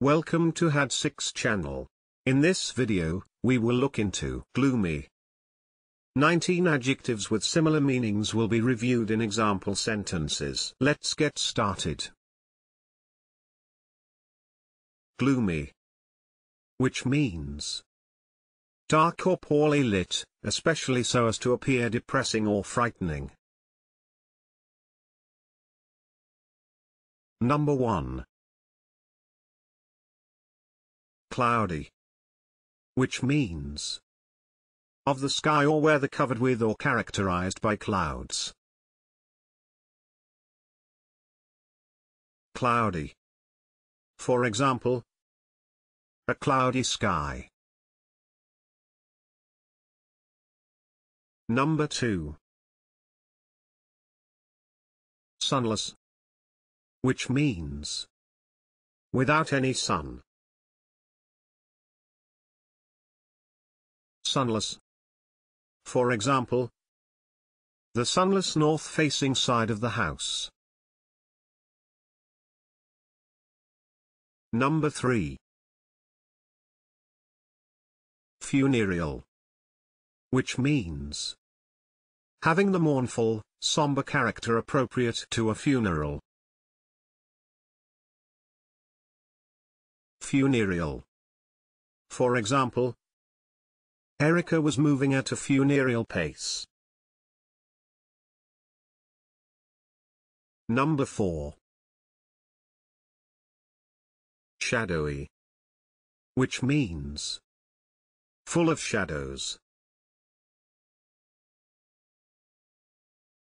Welcome to HAD6 channel. In this video, we will look into gloomy. 19 adjectives with similar meanings will be reviewed in example sentences. Let's get started. Gloomy. Which means dark or poorly lit, especially so as to appear depressing or frightening. Number 1 cloudy. Which means of the sky or weather covered with or characterized by clouds. Cloudy. For example, a cloudy sky. Number 2. Sunless. Which means without any sun. Sunless. For example, the sunless north-facing side of the house. Number 3. Funereal. Which means having the mournful, somber character appropriate to a funeral. Funereal. For example, Erica was moving at a funereal pace. Number 4. Shadowy. Which means full of shadows.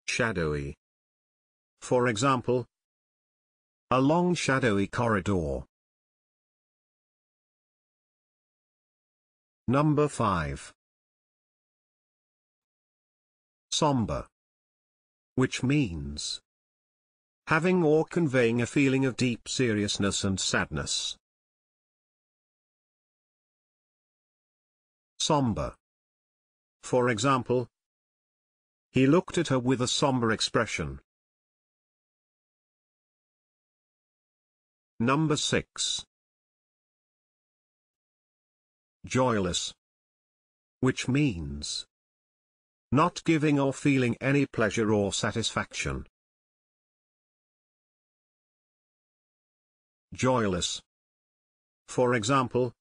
Shadowy. For example, a long shadowy corridor. Number 5. Somber. Which means having or conveying a feeling of deep seriousness and sadness. Somber. For example, he looked at her with a somber expression. Number 6 joyless. Which means not giving or feeling any pleasure or satisfaction. Joyless. For example,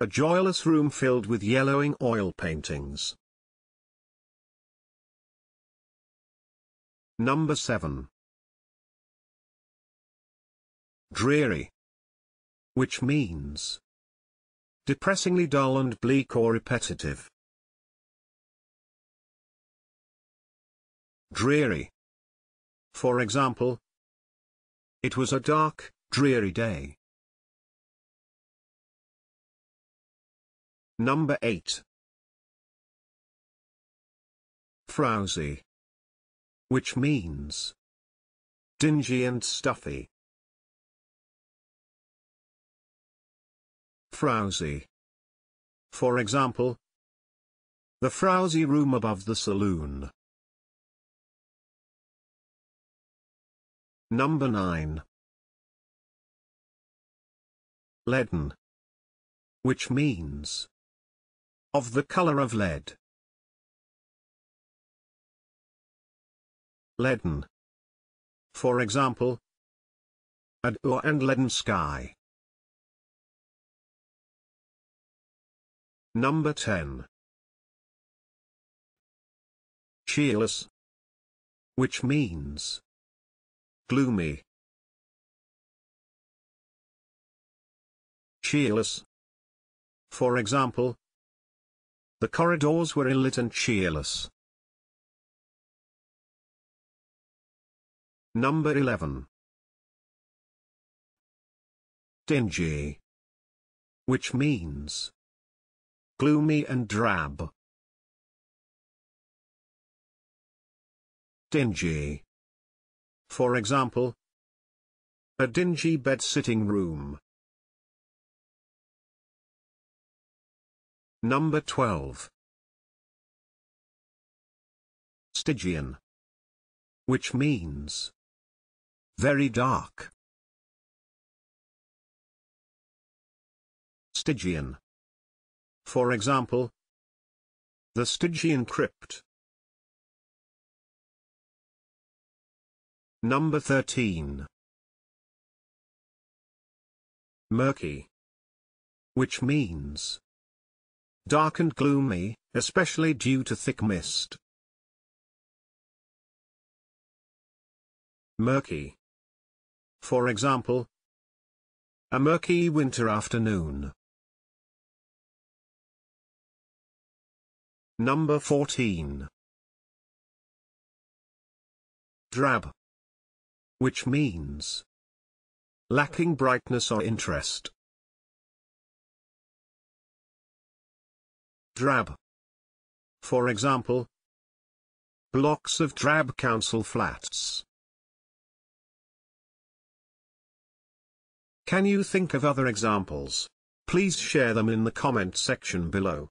a joyless room filled with yellowing oil paintings. Number 7. Dreary. Which means depressingly dull and bleak or repetitive. Dreary. For example, it was a dark, dreary day. Number 8. Frowsy. Which means dingy and stuffy. Frowsy. For example, the frowsy room above the saloon. Number 9. Leaden. Which means of the color of lead. Leaden. For example, a dull and leaden sky. Number 10. Cheerless. Which means gloomy. Cheerless. For example, the corridors were ill-lit and cheerless. Number 11. Dingy. Which means gloomy and drab. Dingy. For example, a dingy bed-sitting room. Number 12. Stygian. Which means very dark. Stygian. For example, the Stygian crypt. Number 13. Murky. Which means dark and gloomy, especially due to thick mist. Murky. For example, a murky winter afternoon. Number 14. Drab. Which means lacking brightness or interest. Drab. For example, blocks of drab council flats. Can you think of other examples? Please share them in the comment section below.